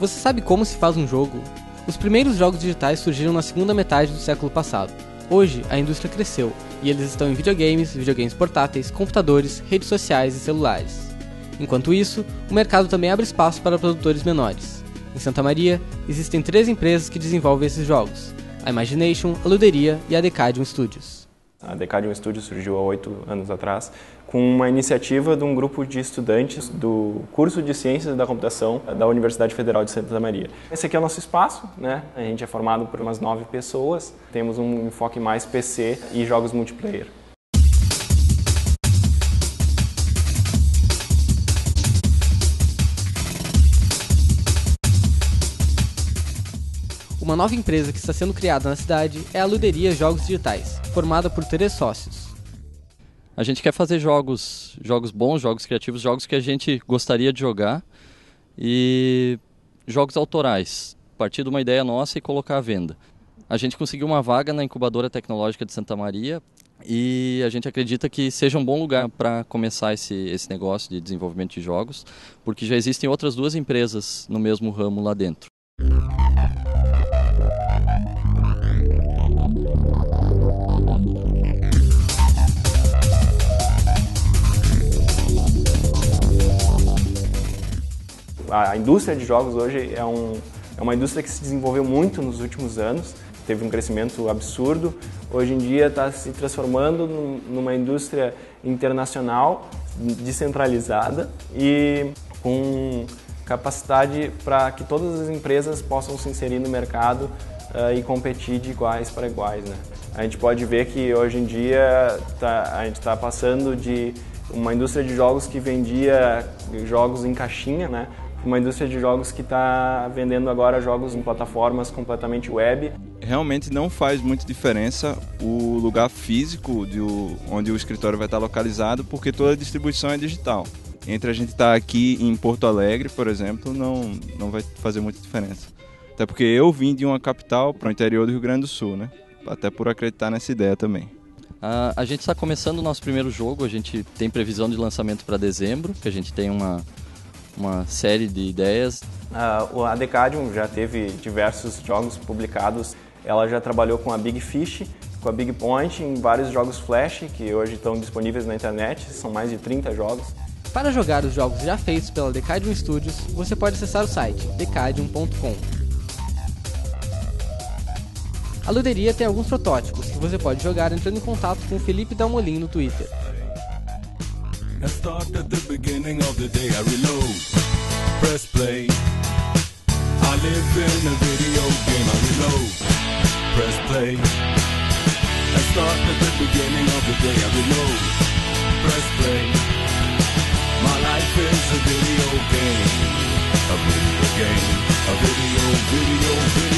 Você sabe como se faz um jogo? Os primeiros jogos digitais surgiram na segunda metade do século passado. Hoje, a indústria cresceu e eles estão em videogames, videogames portáteis, computadores, redes sociais e celulares. Enquanto isso, o mercado também abre espaço para produtores menores. Em Santa Maria, existem três empresas que desenvolvem esses jogos: a Imagination, a Luderia e a Decadium Studios. A Decadium Studios surgiu há oito anos atrás com uma iniciativa de um grupo de estudantes do curso de Ciências da Computação da Universidade Federal de Santa Maria. Esse aqui é o nosso espaço, né? A gente é formado por umas nove pessoas, temos um enfoque mais PC e jogos multiplayer. Uma nova empresa que está sendo criada na cidade é a Luderia Jogos Digitais, formada por três sócios. A gente quer fazer jogos, jogos bons, jogos criativos, jogos que a gente gostaria de jogar e jogos autorais, partir de uma ideia nossa e colocar à venda. A gente conseguiu uma vaga na incubadora tecnológica de Santa Maria e a gente acredita que seja um bom lugar para começar esse, esse negócio de desenvolvimento de jogos, porque já existem outras duas empresas no mesmo ramo lá dentro. A indústria de jogos hoje é, um, é uma indústria que se desenvolveu muito nos últimos anos, teve um crescimento absurdo. Hoje em dia está se transformando numa indústria internacional, descentralizada e com capacidade para que todas as empresas possam se inserir no mercado uh, e competir de iguais para iguais. Né? A gente pode ver que hoje em dia tá, a gente está passando de uma indústria de jogos que vendia jogos em caixinha, né? Uma indústria de jogos que está vendendo agora jogos em plataformas completamente web. Realmente não faz muita diferença o lugar físico de o, onde o escritório vai estar localizado, porque toda a distribuição é digital. Entre a gente estar tá aqui em Porto Alegre, por exemplo, não, não vai fazer muita diferença. Até porque eu vim de uma capital para o interior do Rio Grande do Sul, né? Até por acreditar nessa ideia também. Uh, a gente está começando o nosso primeiro jogo, a gente tem previsão de lançamento para dezembro, que a gente tem uma, uma série de ideias. Uh, a Decadium já teve diversos jogos publicados. Ela já trabalhou com a Big Fish, com a Big Point em vários jogos Flash que hoje estão disponíveis na internet, são mais de 30 jogos. Para jogar os jogos já feitos pela Decadium Studios, você pode acessar o site decadium.com. A Luderia tem alguns protótipos que você pode jogar entrando em contato com o Felipe Dalmolin no Twitter. I start at the beginning of the day, I reload, press play. I live in a video game, I reload, press play. I start at the beginning of the day, I reload, press play. My life is a video game, a video game, a video